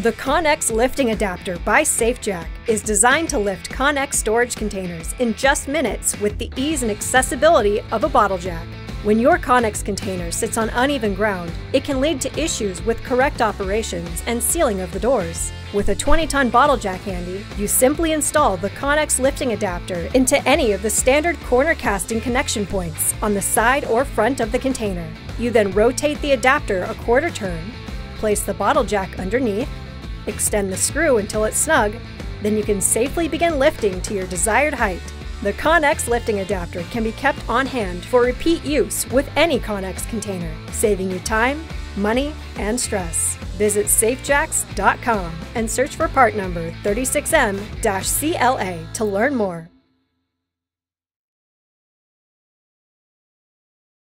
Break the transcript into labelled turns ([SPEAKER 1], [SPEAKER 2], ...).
[SPEAKER 1] The Conex Lifting Adapter by SafeJack is designed to lift Conex storage containers in just minutes with the ease and accessibility of a bottle jack. When your Conex container sits on uneven ground, it can lead to issues with correct operations and sealing of the doors. With a 20-ton bottle jack handy, you simply install the Conex lifting adapter into any of the standard corner casting connection points on the side or front of the container. You then rotate the adapter a quarter turn, place the bottle jack underneath, Extend the screw until it's snug, then you can safely begin lifting to your desired height. The Conex lifting adapter can be kept on hand for repeat use with any Conex container, saving you time, money, and stress. Visit safejacks.com and search for part number 36M-CLA to learn more.